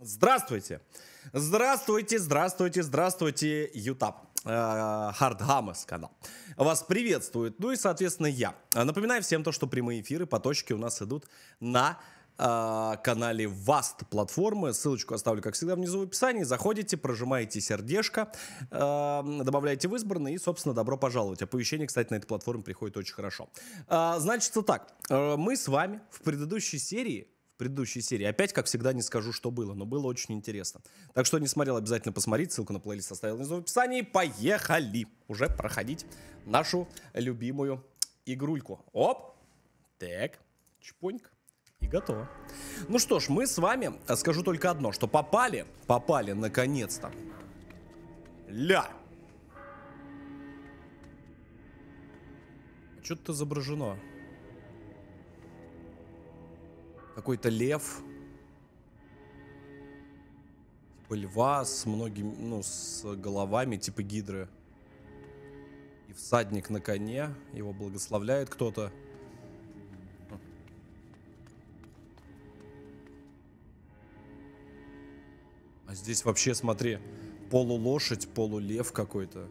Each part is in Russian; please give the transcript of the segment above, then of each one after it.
Здравствуйте! Здравствуйте, здравствуйте, здравствуйте, Ютап. Хард Гамес канал. Вас приветствует, ну и, соответственно, я. Напоминаю всем то, что прямые эфиры по точке у нас идут на э, канале Vast платформы. Ссылочку оставлю, как всегда, внизу в описании. Заходите, прожимаете сердечко, э, добавляете в избранный и, собственно, добро пожаловать. Оповещение, кстати, на этой платформе приходит очень хорошо. Э, значит, так, э, мы с вами в предыдущей серии предыдущей серии. Опять, как всегда, не скажу, что было, но было очень интересно. Так что не смотрел, обязательно посмотрите. Ссылку на плейлист оставил внизу в описании. Поехали! Уже проходить нашу любимую игрульку. Оп! Так, чпоньк. И готово. Ну что ж, мы с вами, э, скажу только одно, что попали, попали наконец-то. Ля! Что-то изображено какой-то лев. Типа льва с многими, ну, с головами, типа гидры. И всадник на коне. Его благословляет кто-то. А здесь вообще, смотри, полулошадь, полулев какой-то.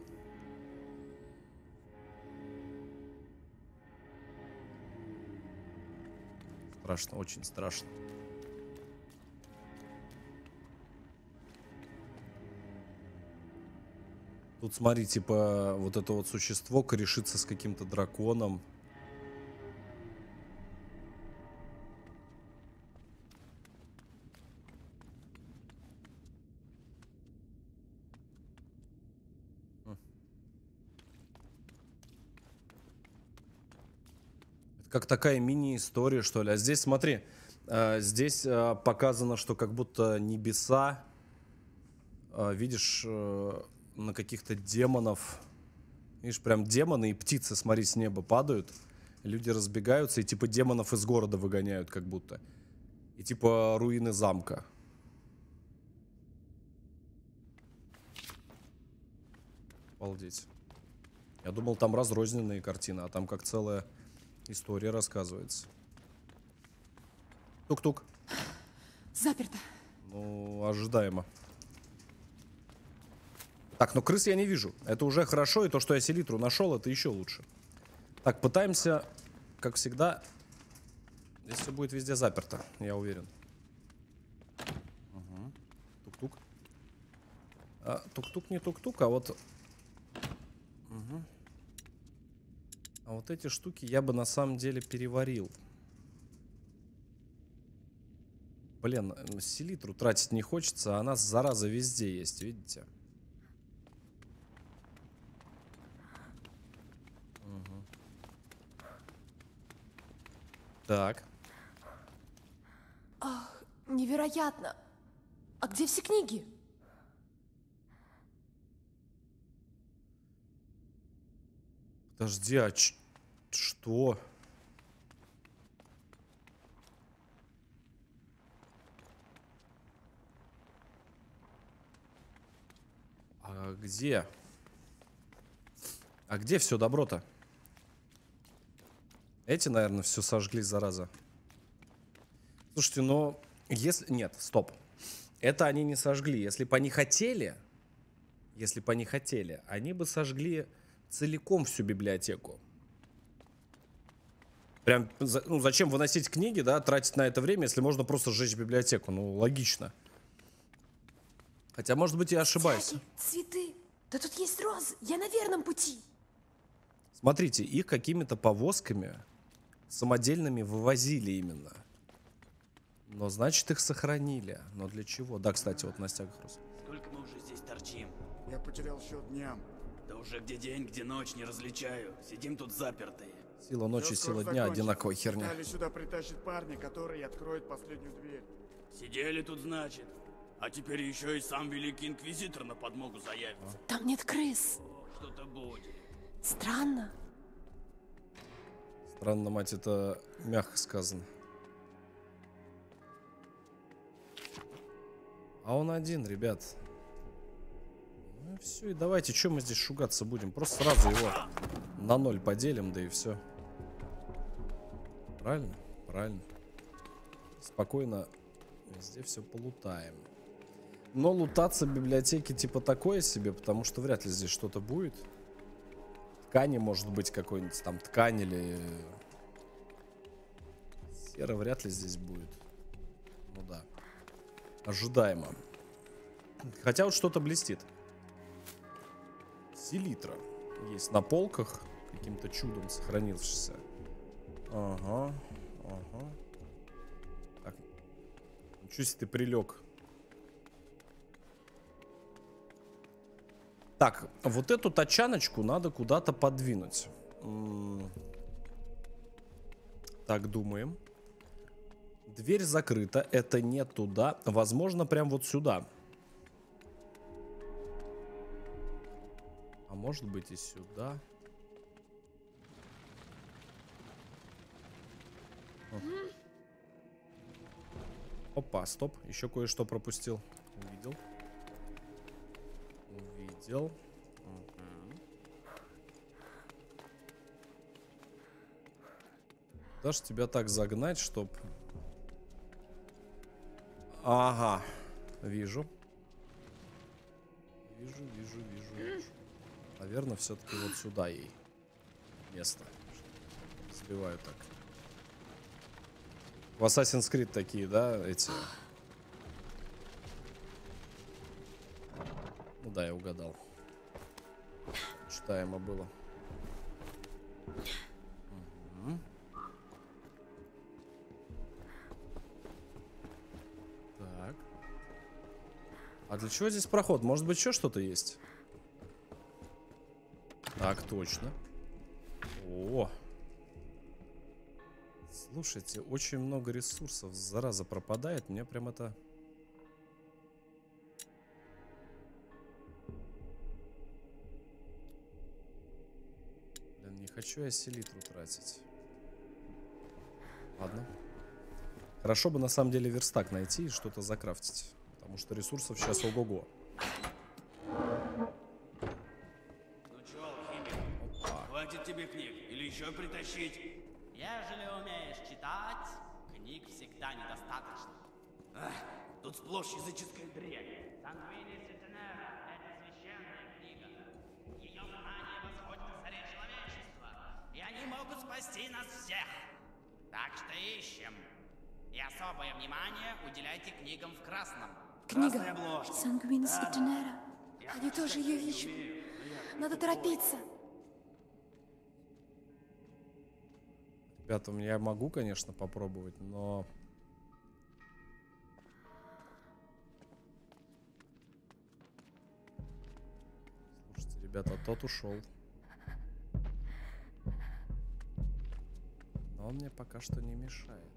Страшно, очень страшно. Тут смотри, типа, вот это вот существо корешится с каким-то драконом. Как такая мини-история, что ли. А здесь, смотри, э, здесь э, показано, что как будто небеса, э, видишь, на каких-то демонов. Видишь, прям демоны и птицы, смотри, с неба падают. Люди разбегаются и типа демонов из города выгоняют как будто. И типа руины замка. Обалдеть. Я думал, там разрозненные картины, а там как целая История рассказывается. Тук-тук. Заперто. Ну, ожидаемо. Так, но крыс я не вижу. Это уже хорошо, и то, что я селитру нашел, это еще лучше. Так, пытаемся, как всегда. Здесь все будет везде заперто, я уверен. Тук-тук. Угу. А, тук-тук не тук-тук, а вот... Угу. А вот эти штуки я бы на самом деле переварил. Блин, селитру тратить не хочется, а она, зараза, везде есть, видите? Угу. Так. Ах, невероятно! А где все книги? Подожди, а что? А где? А где все добро-то? Эти, наверное, все сожгли, зараза. Слушайте, но если... Нет, стоп. Это они не сожгли. Если бы они хотели, если бы они хотели, они бы сожгли целиком всю библиотеку. Прям, ну, зачем выносить книги, да, тратить на это время, если можно просто сжечь библиотеку? Ну, логично. Хотя, может быть, я ошибаюсь. Цветы, цветы. Да тут есть розы. Я на верном пути. Смотрите, их какими-то повозками самодельными вывозили именно. Но значит их сохранили. Но для чего? Да, кстати, вот на стягах рос. Сколько мы уже здесь торчим? Я потерял счет дням. Да уже где день, где ночь, не различаю. Сидим тут запертые. Сила ночи, сила дня, одинаковая херня. Стали сюда притащит парня, который откроет последнюю дверь. Сидели тут, значит. А теперь еще и сам Великий Инквизитор на подмогу заявится. Там нет крыс. Что-то будет. Странно. Странно, мать, это мягко сказано. А он один, ребят. Ну все, и давайте, что мы здесь шугаться будем? Просто сразу его на ноль поделим, да и все. Правильно? Правильно. Спокойно везде все полутаем. Но лутаться в библиотеке типа такое себе, потому что вряд ли здесь что-то будет. Ткани может быть какой-нибудь там ткань или... Сера вряд ли здесь будет. Ну да. Ожидаемо. Хотя вот что-то блестит. Селитра. Есть на полках. Каким-то чудом сохранившийся. Ага. Ага. Так. Ничего ты прилег. Так, вот эту тачаночку надо куда-то подвинуть. Так, думаем. Дверь закрыта, это не туда. Возможно, прям вот сюда. Может быть и сюда. О. Опа, стоп, еще кое-что пропустил. Увидел. Увидел. Даже тебя так загнать, чтоб... Ага. Вижу, Наверное, все-таки вот сюда ей место. Сбиваю так. В Assassin's Creed такие, да, эти... Ну да, я угадал. Читаемо было. Так. А для чего здесь проход? Может быть, еще что-то есть? Так, точно. О! Слушайте, очень много ресурсов, зараза, пропадает. Мне прям это... Блин, не хочу я селитру тратить. Ладно. Хорошо бы на самом деле верстак найти и что-то закрафтить. Потому что ресурсов сейчас ого-го. Тебе книг? Или еще притащить? Ежели умеешь читать, книг всегда недостаточно. Ах, тут сплошь языческая дрянь. Сангвини Сетенера — это священная книга. Ее знания восходят к царе человечества, и они могут спасти нас всех. Так что ищем. И особое внимание уделяйте книгам в красном. Книга Красная обложка. Сангвинс и Тенера. Они тоже ее ищут. Надо торопиться. Ребята, я могу, конечно, попробовать, но... Слушайте, ребята, тот ушел. Но он мне пока что не мешает.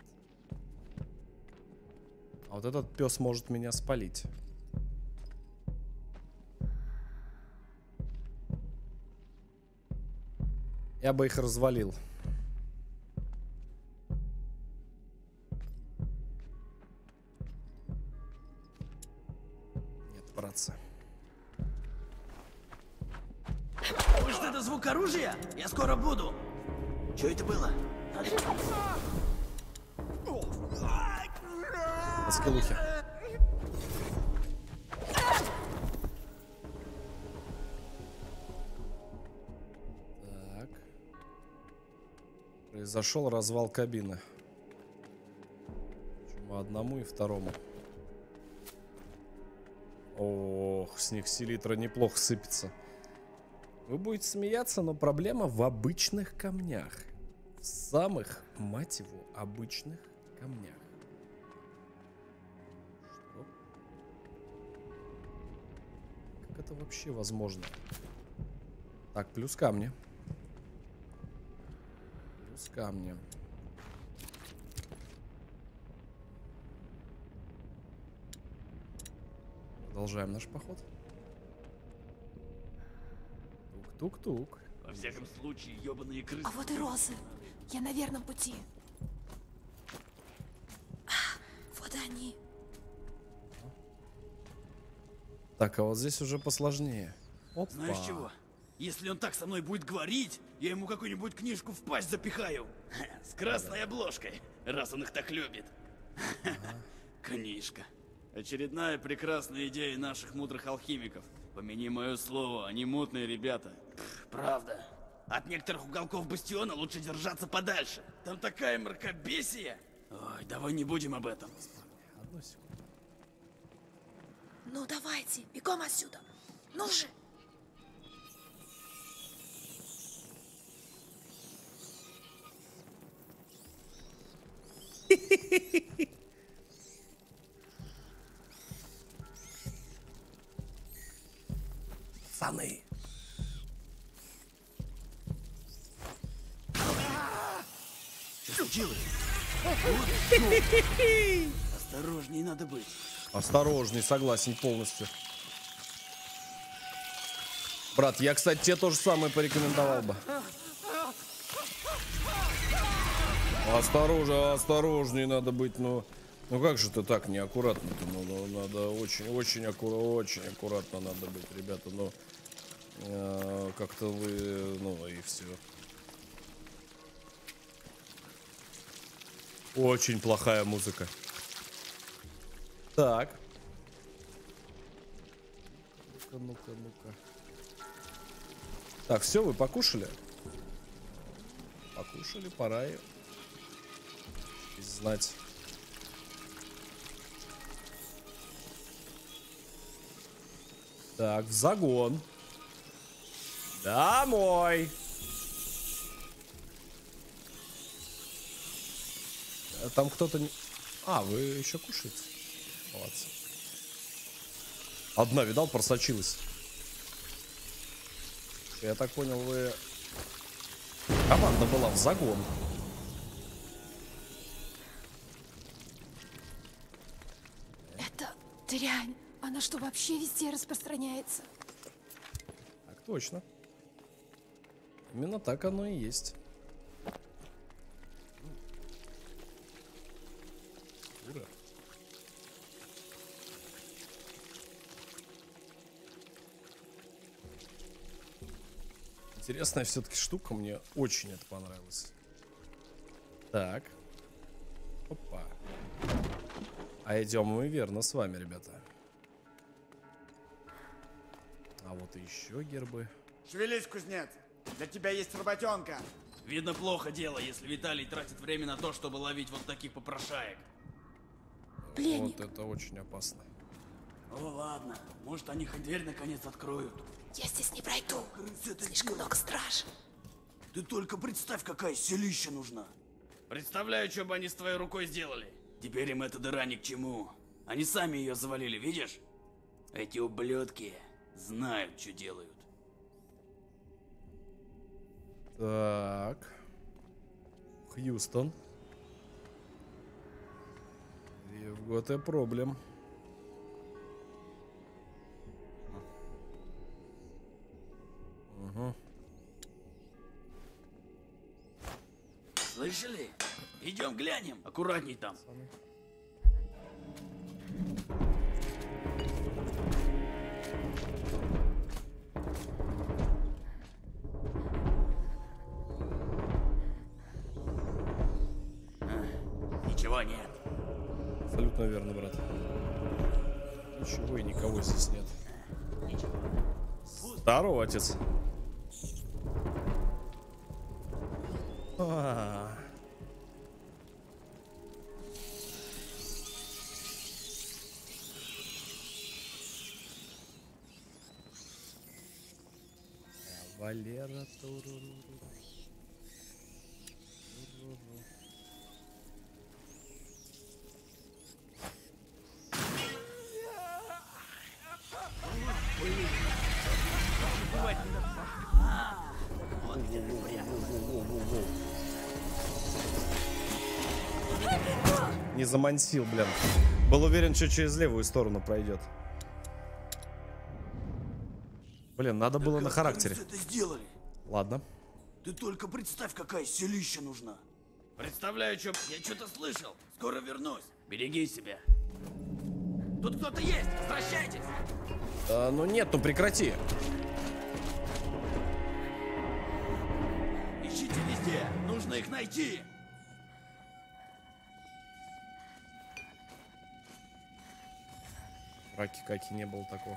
А вот этот пес может меня спалить. Я бы их развалил. Звук оружия? Я скоро буду. Что это было? Скилухи. Так. Произошел развал кабины. Причем одному и второму. Ох, с них селитра неплохо сыпется. Вы будете смеяться, но проблема в обычных камнях. В самых, мать его, обычных камнях. Что? Как это вообще возможно? Так, плюс камни. Плюс камни. Продолжаем наш поход. Тук-тук-тук. Во всяком случае, ебаные крысы. А вот и розы. Я на верном пути. А, вот они. Так, а вот здесь уже посложнее. Опа. Знаешь чего? Если он так со мной будет говорить, я ему какую-нибудь книжку в пасть запихаю. С красной обложкой, раз он их так любит. Книжка. Очередная прекрасная идея наших мудрых алхимиков. Помяни мое слово, они мутные ребята. Правда. От некоторых уголков бастиона лучше держаться подальше. Там такая мракобесие. Ой, давай не будем об этом. Одну секунду. Ну давайте, бегом отсюда. Ну же. Пацаны. Случилось? Осторожней надо быть. Осторожней, согласен полностью. Брат, я, кстати, тебе то же самое порекомендовал бы. Осторожно, осторожней надо быть, ну... Ну как же ты так неаккуратно-то? Ну, ну, надо очень, очень аккуратно, очень аккуратно надо быть, ребята, ну... э, как-то вы, ну и все. Очень плохая музыка. Так. Ну-ка, ну-ка, ну-ка. Так, все, вы покушали? Покушали, пора и знать. Так, в загон. Домой. Там кто-то не... А, вы еще кушаете? Молодцы. Одна, видал, просочилась. Я так понял, вы... Команда была в загон. Это дрянь. Она что, вообще везде распространяется? Так точно. Именно так оно и есть. Интересная все-таки штука, мне очень это понравилось. Так. Опа. А идем мы верно с вами, ребята. А вот и еще гербы. Шевелись, кузнец. Для тебя есть работенка. Видно, плохо дело, если Виталий тратит время на то, чтобы ловить вот таких попрошаек. Пленник. Вот это очень опасно. О, ладно. Может, они хоть дверь наконец откроют. Я здесь не пройду. Слишком много страж. Ты только представь, какая селища нужна. Представляю, что бы они с твоей рукой сделали. Теперь им эта дыра ни к чему. Они сами ее завалили, видишь? Эти ублюдки знают, что делают. Так. Хьюстон. You've got a problem. Слышали? Идем глянем. Аккуратней там. А, Ничего нет. Абсолютно верно, брат. Ничего и никого здесь нет. Здорово, отец. Ah. É Valera touro замансил, блин. Был уверен, что через левую сторону пройдет. Блин, надо было на характере. Это сделали? Ладно. Ты только представь, какая селища нужна. Представляю, что... Я что-то слышал. Скоро вернусь. Береги себя. Тут кто-то есть. Возвращайтесь. А, ну нет, ну прекрати. Ищите везде. Нужно их найти. Раки-каки не было такого.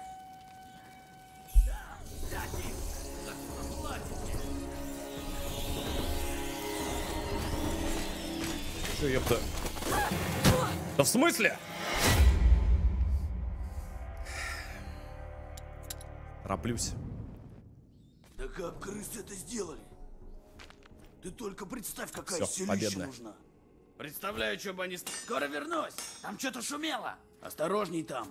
Че, ёпта? Да в смысле? Тороплюсь. Да как крысы это сделали? Ты только представь, какая силища победная. нужна. Представляю, что бы они... Скоро вернусь. Там что-то шумело. Осторожней там.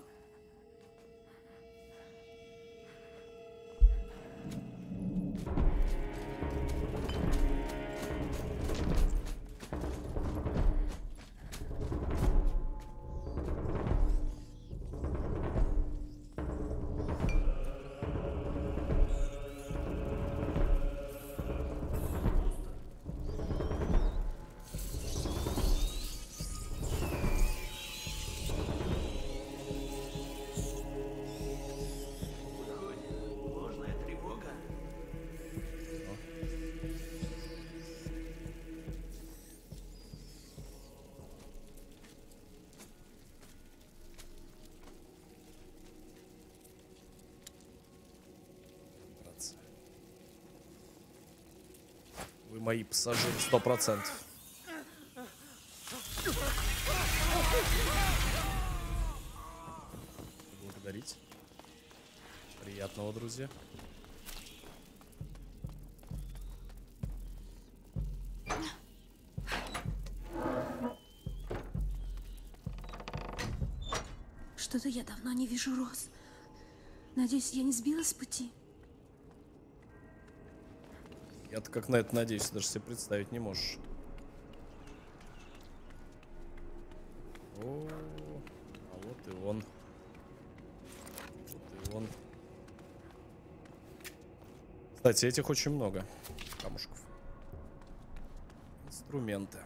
Мои пассажиры, сто процентов. Благодарить. Приятного, друзья. Что-то я давно не вижу роз. Надеюсь, я не сбилась с пути. Я-то как на это надеюсь, даже себе представить не можешь. О, а вот и он. Вот и он. Кстати, этих очень много камушков. Инструменты.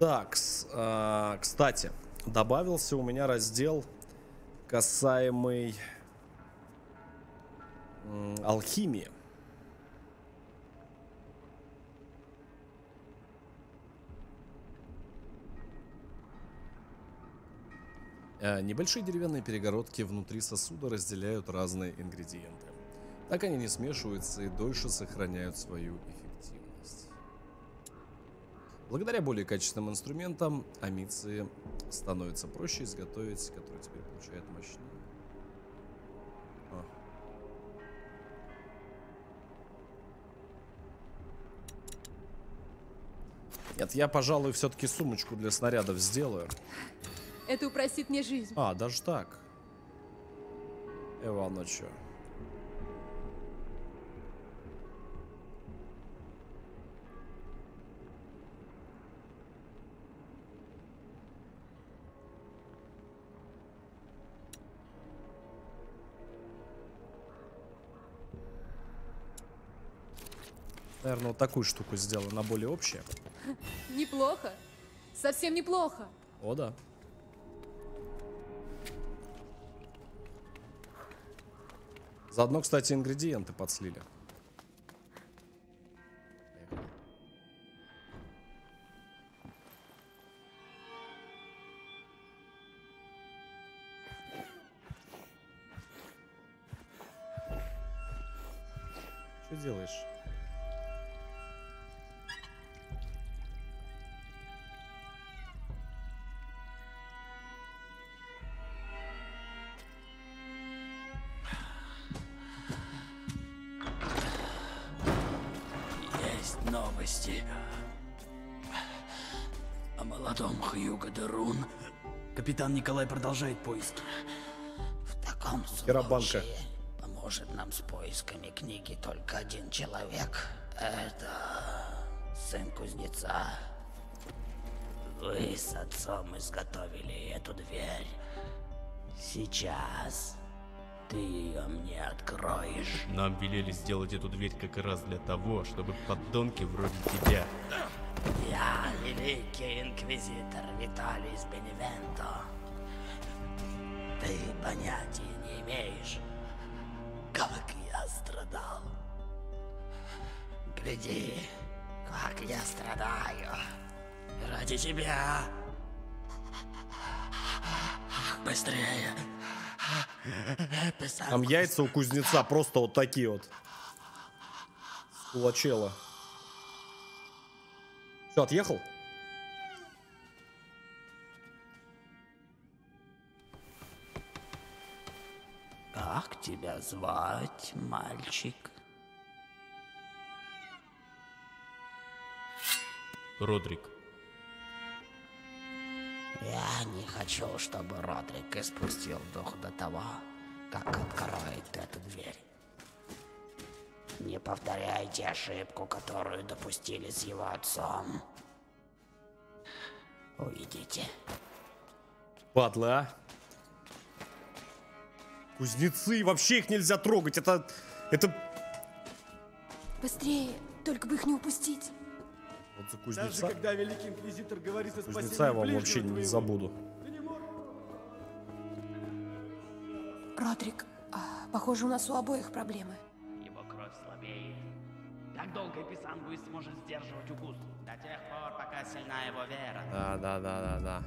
Так, кстати, добавился у меня раздел касаемый м, алхимии. Небольшие деревянные перегородки внутри сосуда разделяют разные ингредиенты. Так они не смешиваются и дольше сохраняют свою эффективность. Благодаря более качественным инструментам амиции становится проще изготовить, которые теперь получают мощнее. А. Нет, я, пожалуй, все-таки сумочку для снарядов сделаю. Это упростит мне жизнь. А, даже так. Иван, чё? Наверное, вот такую штуку сделаю на более общее. Неплохо. Совсем неплохо. О, да. Заодно, кстати, ингредиенты подслили. Капитан Николай продолжает поиски. В таком случае поможет нам с поисками книги только один человек. Это сын кузнеца. Вы с отцом изготовили эту дверь. Сейчас ты ее мне откроешь. Нам велели сделать эту дверь как раз для того, чтобы подонки вроде тебя Я великий инквизитор Виталий Беневенто. Ты понятия не имеешь, как я страдал. Гляди, как я страдаю. Ради тебя. Быстрее. Там яйца у кузнеца просто вот такие вот. Кулачела. Все, отъехал? Как тебя звать, мальчик? Родрик. Я не хочу, чтобы Родрик испустил дух до того, как откроет эту дверь. Не повторяйте ошибку, которую допустили с его отцом. Уйдите. Падлы, а? Кузнецы, вообще их нельзя трогать. Это... Это... Быстрее, только бы их не упустить. Вот за Даже кузнеца... когда Великий Инквизитор говорит о Кузнеца я вам вообще не твоего, забуду. Родрик, а, похоже, у нас у обоих проблемы. Его кровь слабеет. Как долго Эписангуис сможет сдерживать укус? До тех пор, пока сильна его вера. Да, да, да, да, да.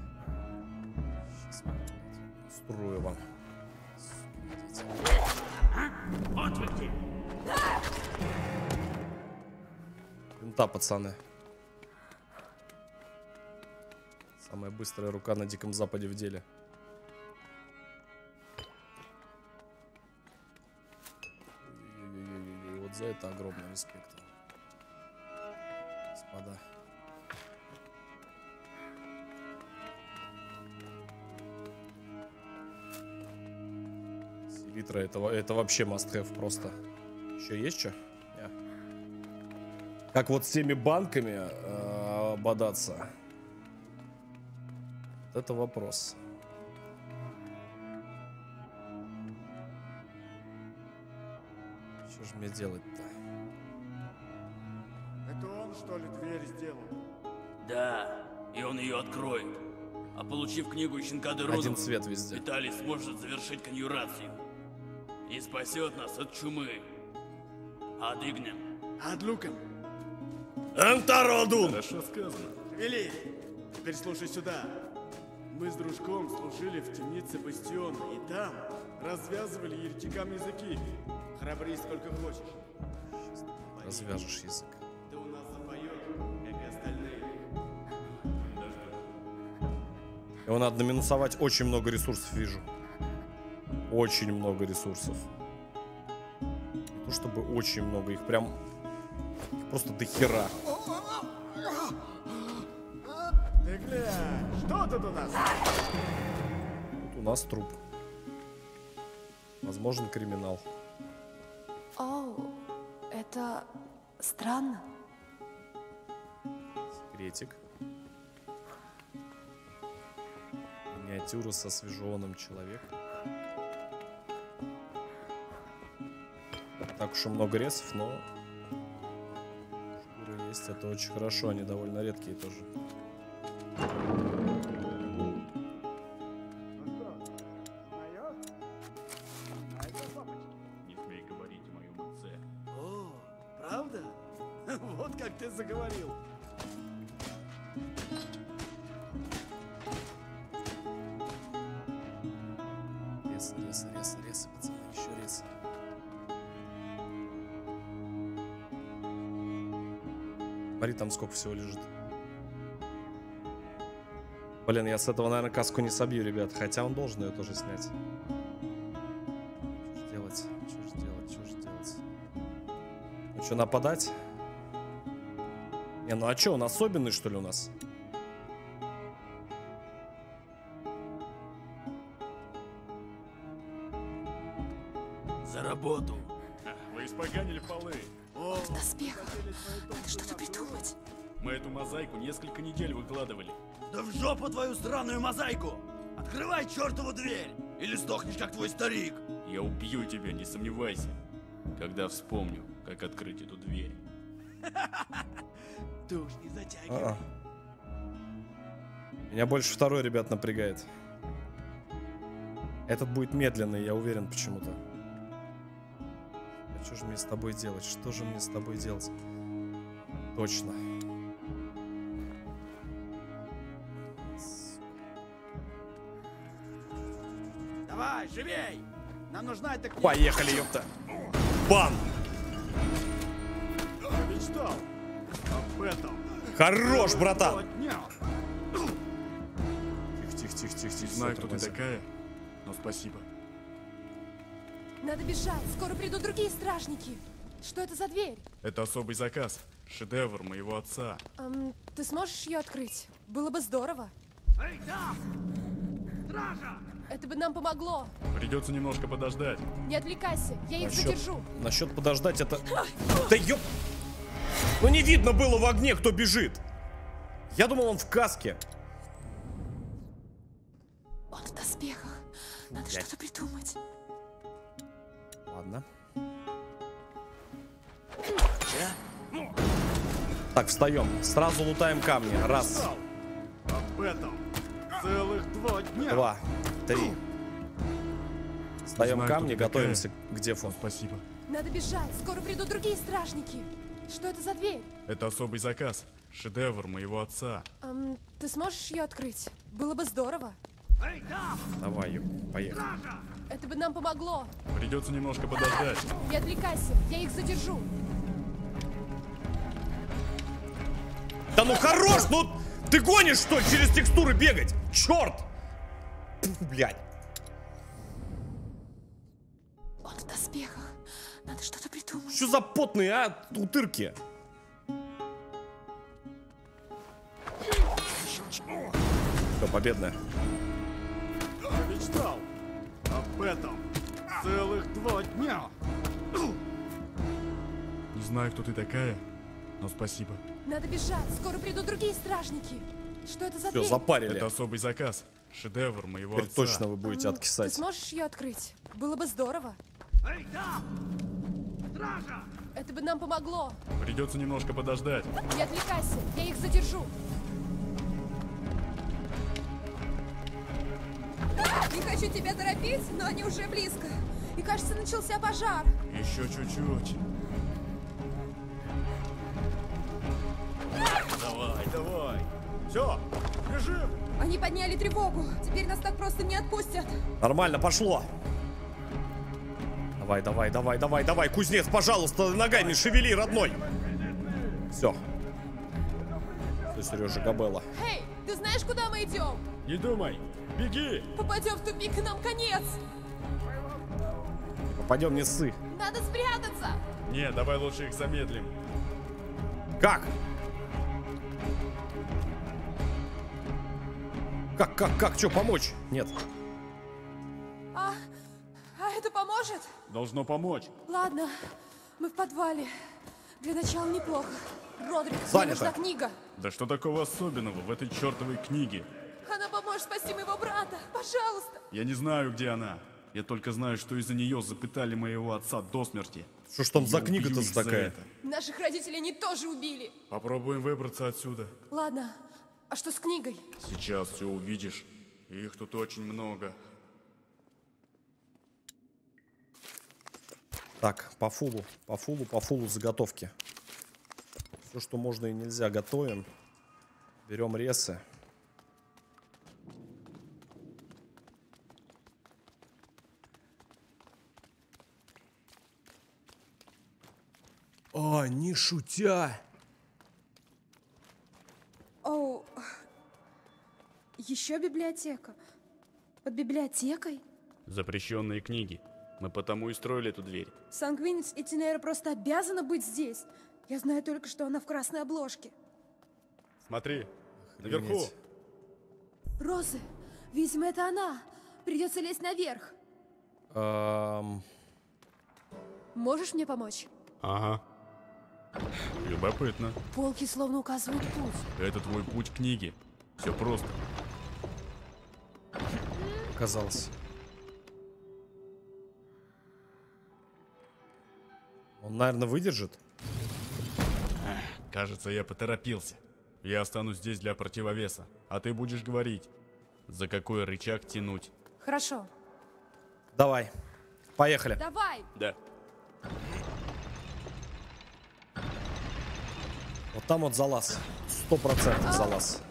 Сейчас струю вам. Вот! Винта, пацаны. Самая быстрая рука на Диком Западе в деле. Вот за это огромный респект. Селитра это, это вообще must have просто. Еще есть что? Как вот с теми банками э, бодаться? Вот это вопрос. Что же мне делать-то? Это он, что ли, дверь сделал? Да, и он ее откроет. А получив книгу щенка Дероза, Один цвет везде. Виталий сможет завершить конъюрацию. Спасет нас от чумы. От Игнем. Ад луком. Энтародун! Хорошо сказано. Вели, теперь слушай сюда. Мы с дружком служили в темнице Бастиона, и там развязывали еретикам языки. Храбрись сколько хочешь. Развяжешь язык. Ты у нас запоешь, как и остальные. Его надо наминусовать очень много ресурсов, вижу. Очень много ресурсов. То чтобы очень много, их прям... Их просто до хера. Ты глянь, что тут у нас? Тут у нас труп. Возможен криминал. Оу, это странно. Секретик. Миниатюра со освежеванным человеком. Так уж и много ресов, но шкуры есть, это очень хорошо, они довольно редкие тоже. Сколько всего лежит. Блин, я с этого, наверное, каску не собью, ребят. Хотя он должен ее тоже снять. Что ж делать? Что ж делать? Что ж делать? Ну что, нападать? Не, ну а что, он особенный, что ли, у нас? За работу. Выкладывали. Да в жопу твою странную мозаику! Открывай чертову дверь! Или сдохнешь, как твой старик! Я убью тебя, не сомневайся. Когда вспомню, как открыть эту дверь. Ты уж не затягивай. Меня больше второй, ребят, напрягает. Этот будет медленный, я уверен почему-то. А что же мне с тобой делать? Что же мне с тобой делать? Точно. Живей! Нам нужна эта книга. Поехали, ёпта. Бан! Я мечтал об этом. Хорош, братан! дня. Тихо, тихо, тихо, тихо, тихо. Не знаю, кто ты такая, но спасибо. Надо бежать, скоро придут другие стражники. Что это за дверь? Это особый заказ. Шедевр моего отца. Эм, ты сможешь ее открыть? Было бы здорово. Эй, там! Стража! Это бы нам помогло. Придется немножко подождать. Не отвлекайся, я их Насчет, задержу. насчет подождать это... Да ёп... Ну не видно было в огне, кто бежит. Я думал, он в каске. Он в доспехах. Надо что-то придумать. Ладно. Так, встаем. Сразу лутаем камни. Раз, Об этом целых два дня. два, три. Знаю, камни, готовимся к дефу. Спасибо. Надо бежать, скоро придут другие стражники. Что это за дверь? Это особый заказ. Шедевр моего отца. Эм, ты сможешь ее открыть? Было бы здорово. Эй, там! Давай, поехали. Это бы нам помогло. Придется немножко подождать. Не отвлекайся, я их задержу. Да ну хорош, ну ты гонишь что ли через текстуры бегать? Черт! Блять. Он в доспехах. Надо что-то придумать. Что за потные, а, утырки? Все, победная. Я мечтал об этом целых два дня. Не знаю, кто ты такая, но спасибо. Надо бежать, скоро придут другие стражники. Что это за Все, дверь? запарили. Это особый заказ. Шедевр моего Теперь отца. точно вы будете Эм, Ты откисать. сможешь ее открыть? Было бы здорово. Эй, там! Стража! Это бы нам помогло. Придется немножко подождать. Не отвлекайся, я их задержу. Не хочу тебя торопить, но они уже близко. И кажется, начался пожар. Еще чуть-чуть. Давай, давай. Все, бежим. Они подняли тревогу. Теперь нас так просто не отпустят. Нормально, пошло. Давай, давай, давай, давай, давай, кузнец, пожалуйста, ногами шевели, родной. Все. Все, Сережа Габелла. Эй, ты знаешь, куда мы идем? Не думай, беги. Попадем в тупик, и нам конец. Пойдем не ссы. Надо спрятаться. Не, давай лучше их замедлим. Как? Как, как, как, что, помочь? Нет. А, а это поможет? Должно помочь. Ладно, мы в подвале. Для начала неплохо. Родрик, Занято. нужна книга. Да что такого особенного в этой чертовой книге? Она поможет спасти моего брата. Пожалуйста. Я не знаю, где она. Я только знаю, что из-за нее запытали моего отца до смерти. Что ж там за книга-то за такая? это. Наших родителей они тоже убили. Попробуем выбраться отсюда. Ладно, а что с книгой? Сейчас все увидишь. Их тут очень много. Так, по фулу, по фулу, по фулу заготовки. Все, что можно и нельзя, готовим. Берем ресы. А, не шутя. Оу, еще библиотека. Под библиотекой? Запрещенные книги. Мы потому и строили эту дверь. Сангвинец и Тинейра просто обязана быть здесь. Я знаю только, что она в красной обложке. Смотри, наверху. Охренеть. Розы, видимо, это она. Придется лезть наверх. Эм, Можешь мне помочь? Ага. Любопытно. Полки словно указывают путь. Это твой путь к книге. Все просто. оказалось. Он, наверное, выдержит. Кажется, я поторопился. Я останусь здесь для противовеса, а ты будешь говорить. За какой рычаг тянуть? Хорошо. Давай. Поехали. Давай! Да. Вот там вот залаз. Сто процентов залаз.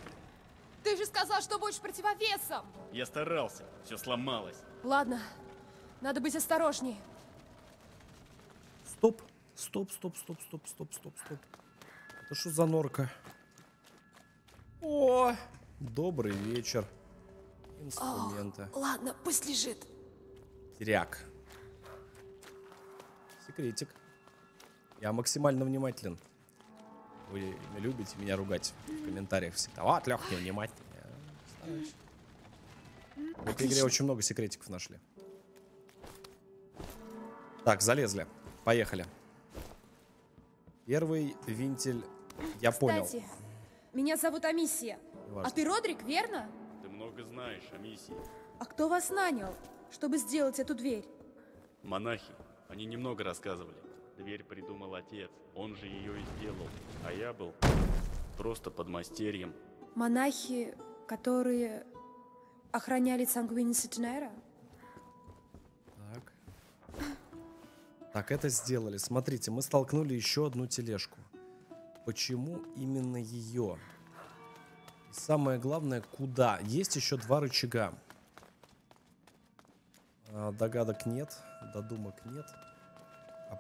Ты же сказал, что будешь противовесом! Я старался. Все сломалось. Ладно, надо быть осторожней. Стоп, стоп, стоп, стоп, стоп, стоп, стоп, стоп. Это что за норка? О, добрый вечер. Инструменты. Ладно, пусть лежит. Теряк. Секретик. Я максимально внимателен. Вы любите меня ругать в комментариях всегда. Вот, Лех, стараюсь. В этой игре очень много секретиков нашли. Так, залезли. Поехали. Первый винтель я понял. Кстати, меня зовут Амисия. Неважно. А ты Родрик, верно? Ты много знаешь о миссии. А кто вас нанял, чтобы сделать эту дверь? Монахи. Они немного рассказывали. Дверь придумал отец. Он же ее и сделал. А я был просто подмастерьем. Монахи, которые охраняли Сангвини Сетинера? Так. Так, это сделали. Смотрите, мы столкнули еще одну тележку. Почему именно ее? И самое главное, куда? Есть еще два рычага. А, догадок нет, додумок нет. А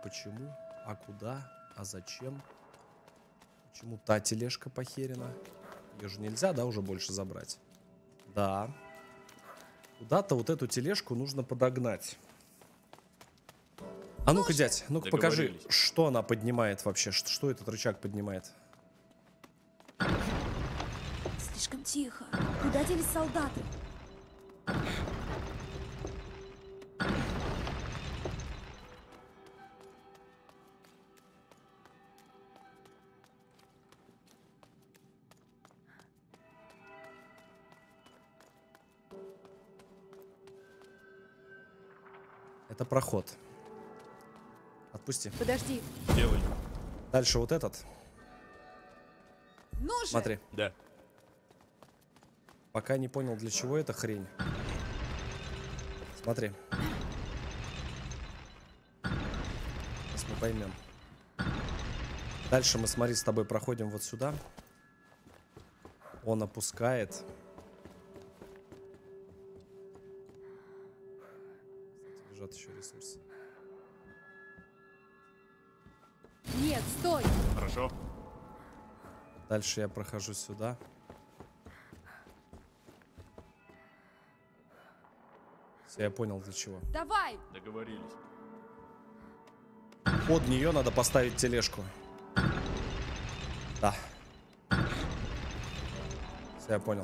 почему? А куда? А зачем? Почему та тележка похерена? Ее же нельзя, да, уже больше забрать? Да. Куда-то вот эту тележку нужно подогнать. А ну-ка, дядь, ну-ка покажи, что она поднимает вообще, что, что этот рычаг поднимает. Слишком тихо. Куда делись солдаты? Это проход. Отпусти. Подожди. Делай. Дальше вот этот. Ну же! Смотри. Да. Пока не понял, для чего эта хрень. Смотри. Сейчас мы поймем. Дальше мы, смотри, с тобой проходим вот сюда. Он опускает. Лежат еще ресурсы. Нет, стой! Хорошо. Дальше я прохожу сюда. Все, я понял для чего. Давай! Договорились. Под нее надо поставить тележку. Да. Все, я понял.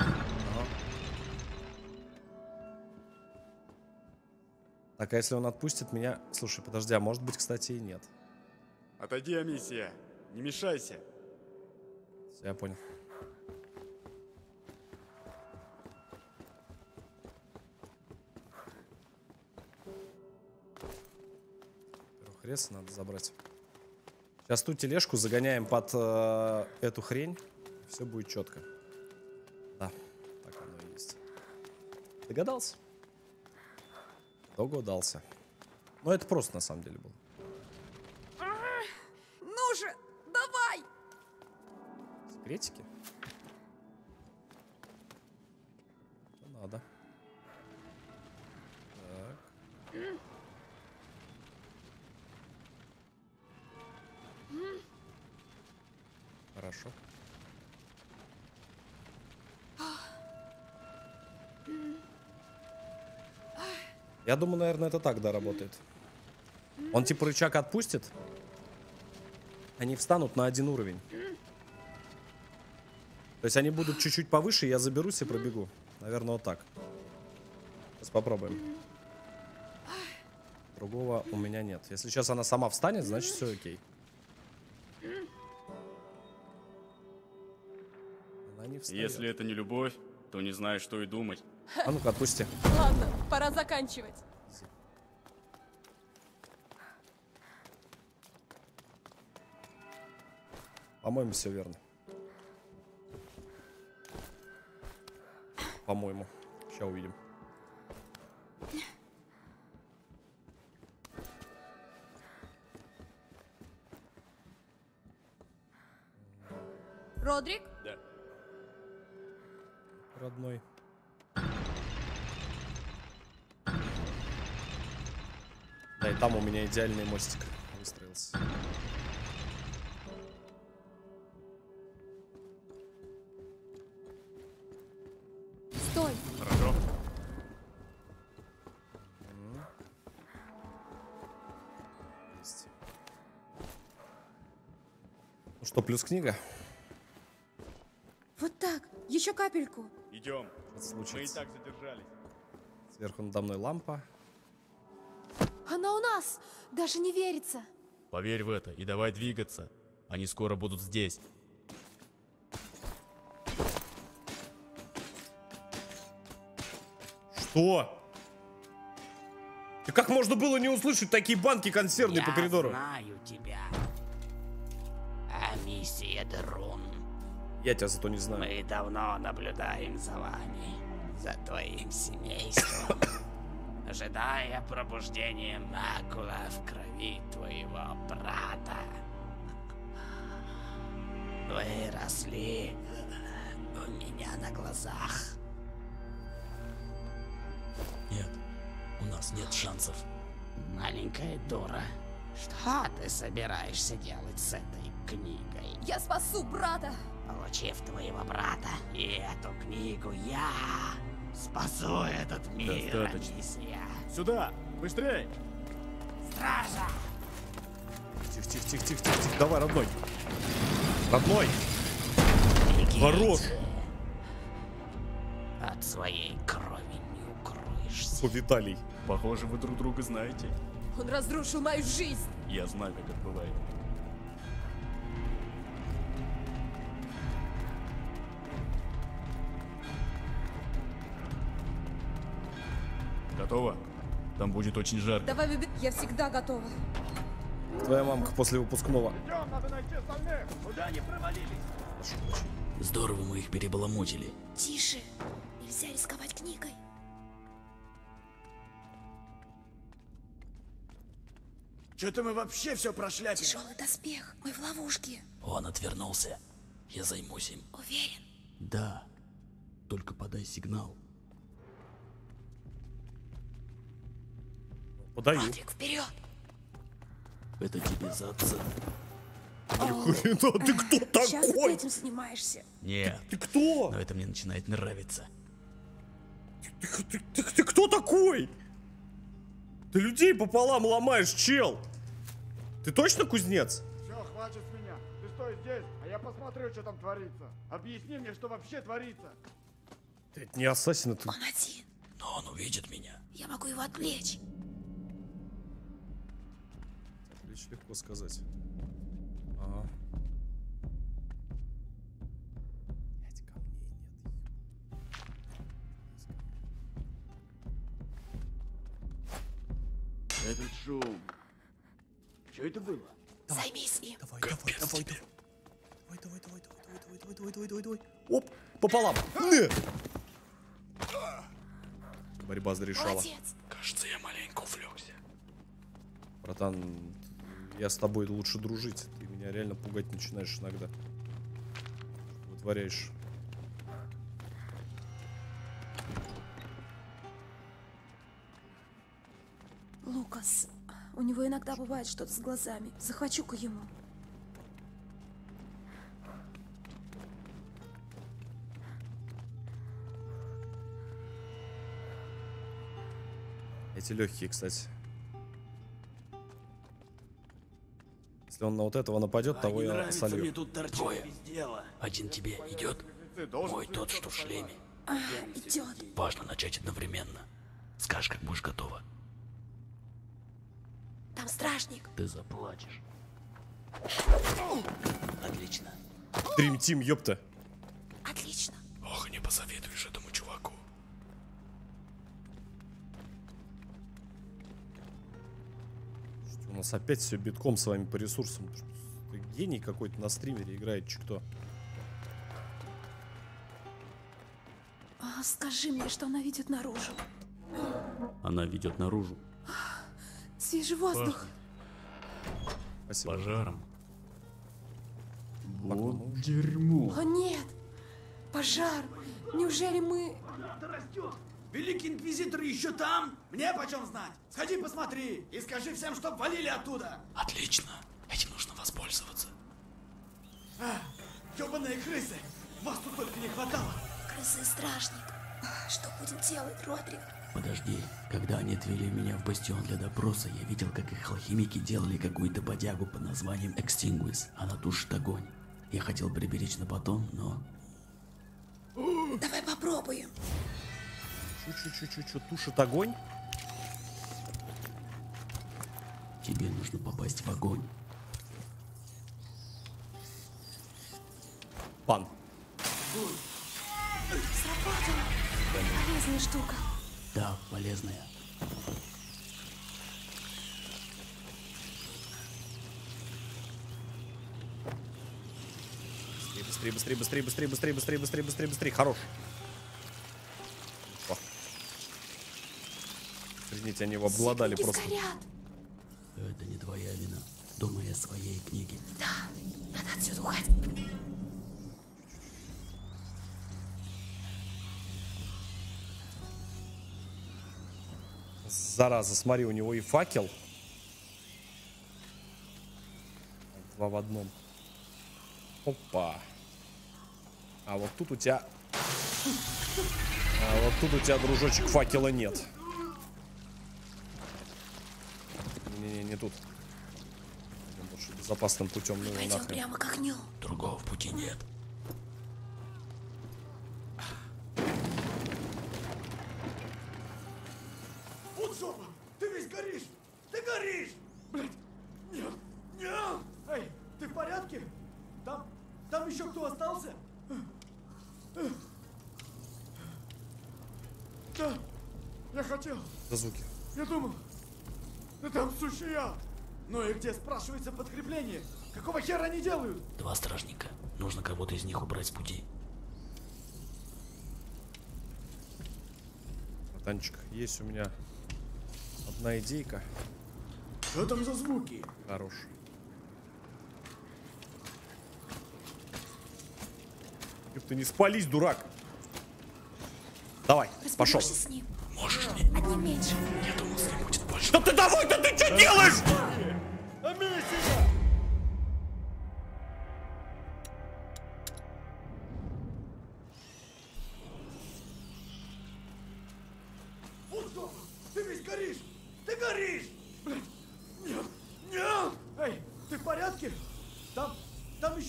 Так, а если он отпустит меня... Слушай, подожди, а может быть, кстати, и нет. Отойди, Амисия. Не мешайся. Я понял. Во-первых, рез надо забрать. Сейчас ту тележку загоняем под э, эту хрень. Все будет четко. Да, так оно и есть. Догадался? Догадался. Но это просто на самом деле было. Ну же, давай! Секретики? Надо. Так. Хорошо. Я думаю, наверное, это так, да, работает. Он типа рычаг отпустит, они встанут на один уровень. То есть они будут чуть-чуть повыше, я заберусь и пробегу. Наверное, вот так. Сейчас попробуем. Другого у меня нет. Если сейчас она сама встанет, значит все окей. Она не встает. Если это не любовь, то не знаю, что и думать. А ну-ка, отпусти. Ладно, пора заканчивать. По-моему, все верно. По-моему. Сейчас увидим. Родрик, Да. Родной. Там у меня идеальный мостик выстроился. Стой! Хорошо. Ну что, плюс книга? Вот так, еще капельку. Идем. Мы и так задержались. Сверху надо мной лампа. Она у нас! Даже не верится. Поверь в это и давай двигаться. Они скоро будут здесь. Что? И как можно было не услышать такие банки консервные по Я коридору? знаю тебя. Амисия Друн. Я тебя зато не знаю. Мы давно наблюдаем за вами, за твоим семейством, ожидая пробуждения Макула в крови твоего брата. Вы росли у меня на глазах. Нет, у нас нет шансов. Маленькая дура, что ты собираешься делать с этой книгой? Я спасу брата! Получив твоего брата и эту книгу, я спасу этот мир, Достаточно. Анисия. Сюда! Быстрей! Стража! Тихо, тихо, тихо, тихо, тихо, тихо. Давай, родной. Родной. Бегите. Хорош. От своей крови не укроешься. О, Виталий. Похоже, вы друг друга знаете. Он разрушил мою жизнь! Я знаю, как это бывает. Готово? Там будет очень жарко. Давай, Биби, я всегда готова. Твоя мамка после выпускного. Идем, надо найти остальных! Куда они провалились? Здорово мы их перебаламутили. Тише! Нельзя рисковать книгой. Что-то мы вообще все прошляпили. Тяжелый доспех. Мы в ловушке. Он отвернулся. Я займусь им. Уверен. Да. Только подай сигнал. Подаю. Патрик, вперед! Это тебе за отца. Нихрена, ты кто Сейчас ты такой? этим занимаешься. Нет. Ты кто? Но это мне начинает нравиться. Ты, ты- ты- ты кто такой? Ты людей пополам ломаешь, чел. Ты точно кузнец? Все, хватит с меня. Ты стой здесь, а я посмотрю, что там творится. Объясни мне, что вообще творится. Ты это не ассасин, это... Он один. Но он увидит меня. Я могу его отвлечь. Лишь легко сказать. Ага. Блядь, камней нет. Этот шум. Что это было? Займись им. Давай, давай, давай, давай. Давай, давай, давай, давай, давай, давай, давай, давай, давай. Оп, пополам. Не. Борьба зарешала. Молодец. Кажется, я маленько увлекся. Братан, я с тобой лучше дружить. Ты меня реально пугать начинаешь иногда. Вытворяешь. Лукас. У него иногда бывает что-то с глазами. Захвачу-ка ему. Эти легкие, кстати. Если он на вот этого нападет, того не я нравится мне солью. тут Двое. Один тебе идет. Мой тот, что в шлеме. А, идет. Важно начать одновременно. Скажешь, как будешь готова. Там стражник. Ты заплачешь. Отлично. Дрим Тим, ёпта. Отлично. Ох, не посоветуешь этому чуваку. Что, У нас опять все битком с вами по ресурсам. Гений какой-то на стримере играет, че кто? А, скажи мне, что она видит наружу. Она ведет наружу. Свежий воздух. Спасибо. Пожаром. Вот дерьмо. О нет! Пожар! Неужели мы... Великий Инквизитор еще там? Мне почем знать? Сходи посмотри и скажи всем, чтоб валили оттуда. Отлично. Этим нужно воспользоваться. А, ёбаные крысы! Вас тут только не хватало. Крысы и стражник. Что будет делать Родрик? Подожди, когда они отвели меня в бастион для допроса, я видел, как их алхимики делали какую-то бодягу под названием Extinguis. Она тушит огонь. Я хотел приберечь на потом, но... Давай попробуем. Чу-чу-чу-чу, тушит огонь. Тебе нужно попасть в огонь. Пан. Сработало. Полезная штука. Да, полезная. Быстрее, быстрее, быстрее, быстрее, быстрее, быстрее, быстрее, быстрее, быстрее. Хорош. Извините, они его обглодали Светильники просто. сгорят. Это не твоя вина. Думай о своей книге. Да, надо отсюда уходить. Зараза, смотри, у него и факел. Два в одном. Опа. А вот тут у тебя... А вот тут у тебя, дружочек, факела нет. Не-не-не, не тут. Пойдем лучше безопасным путем. Ну Пойдем нахрен. прямо к огню. Другого пути нет. Вот жопа! Ты весь горишь! Ты горишь! Блять! Нет! Нет! Эй, ты в порядке? Там... Там еще кто остался? Да, я хотел. За звуки. Я думал, да там сущий ад. Ну и где, спрашивается, подкрепление? Какого хера они делают? Два стражника. Нужно кого-то из них убрать с пути. Братанчик, есть у меня одна идейка. Что там за звуки? Хорош. Ты не спались, дурак. Давай, пошел. С ним. Можешь мне? Одним меньше. Я думал, с ним будет больше. Да ты давай-то ты что делаешь?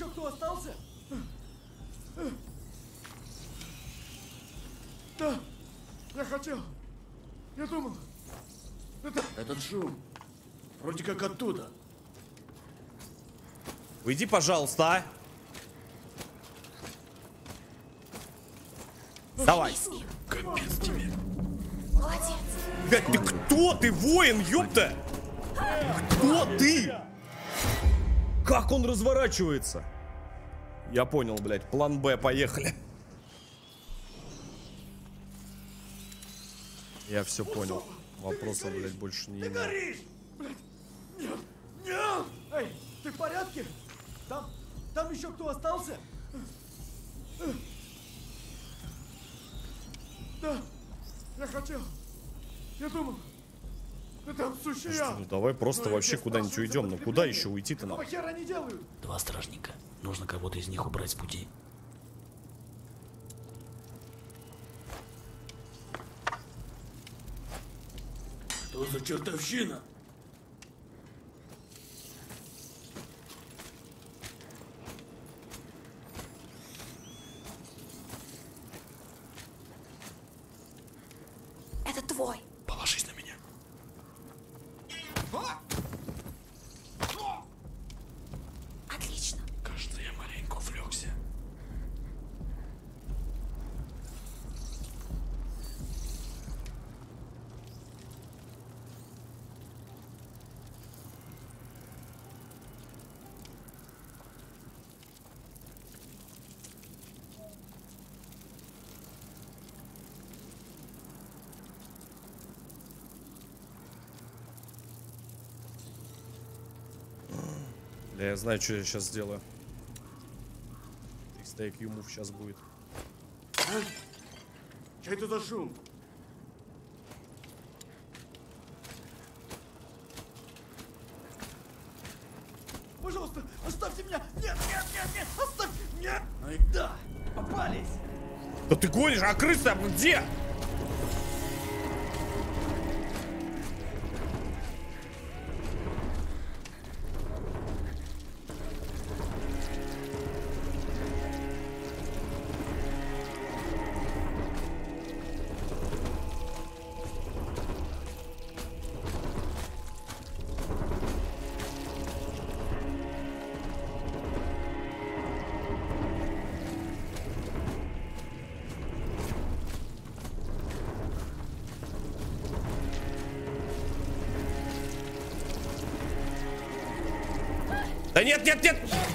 Еще кто остался? Да, я хотел. Я думал. Это... Этот шум. Вроде как оттуда. Уйди, пожалуйста, а. Давай. Капец тебе. Молодец. Блядь, ты кто? Ты воин, ёпта! Кто ты? Как он разворачивается? Я понял, блядь. План Б, поехали. Я все понял. Вопросов, блядь, больше не Ты имею. горишь! Блядь! Нет! Нет! Эй, ты в порядке? Там... Там еще кто остался? Да, я хотел. Я думал. Да там сущий ад. Ну давай просто Ну, вообще я куда-нибудь уйдем. Ну куда еще уйти-то нам? хера они делают? Два стражника. Нужно кого-то из них убрать с пути. Что за чертовщина? Да я знаю, что я сейчас сделаю. Стейк ему сейчас будет. А? Это за шум? Пожалуйста, оставьте меня! Нет, нет, нет, нет! Оставьте меня! Ну Ай да! Попались! Да ты гонишь, а крыса где? Да нет, нет, нет! Это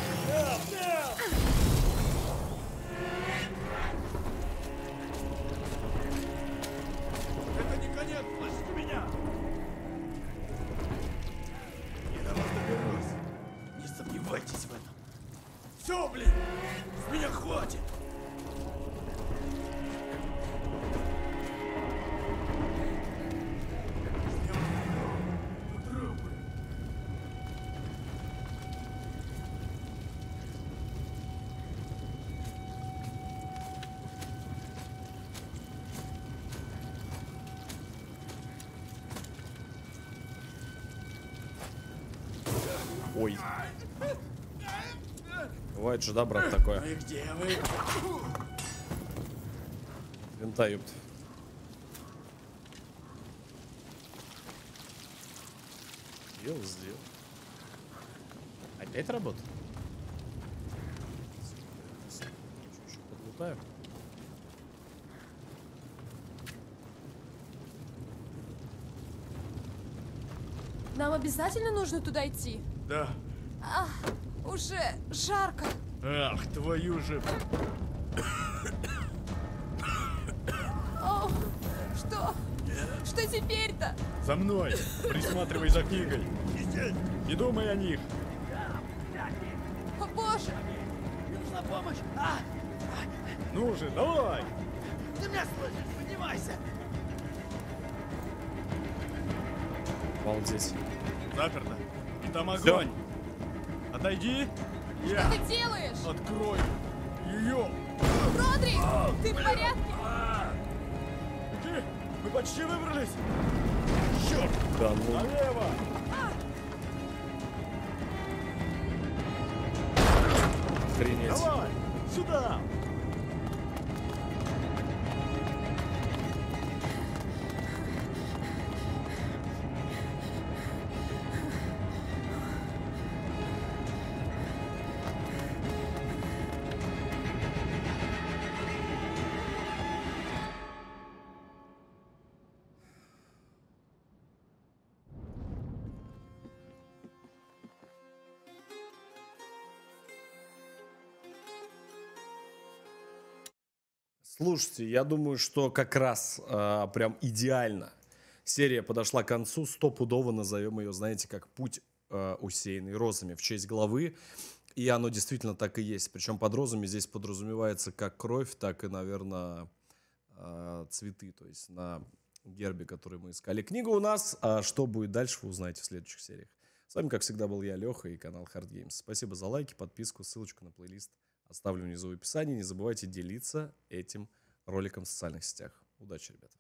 Бывает же, да, брат, такое? Ну где вы? Винта, ёпт. Сделал, сделал. Опять работает? Чуть-чуть подлутаю. Нам обязательно нужно туда идти? Да. А, уже жарко. Ах, твою же... О, что? Что теперь-то? За мной! Присматривай за книгой! Не думай о них! О, боже! Мне нужна помощь! А! Ну же, давай! Ты меня слышишь? Поднимайся! Обалдеть. Заперто! И там Всё. огонь! Отойди! Что ты делаешь? открою ее! Родри, ты в порядке? Ты, мы почти выбрались! Черт! Да ну. Налево! Охренеть. Давай! Сюда! Слушайте, я думаю, что как раз а, прям идеально серия подошла к концу. Стопудово назовем ее, знаете, как «Путь а, усеянный розами» в честь главы. И оно действительно так и есть. Причем под розами здесь подразумевается как кровь, так и, наверное, а, цветы. То есть на гербе, который мы искали. Книга у нас. А что будет дальше, вы узнаете в следующих сериях. С вами, как всегда, был я, Леха, и канал Hard Games. Спасибо за лайки, подписку, ссылочку на плейлист оставлю внизу в описании. Не забывайте делиться этим роликом в социальных сетях. Удачи, ребята.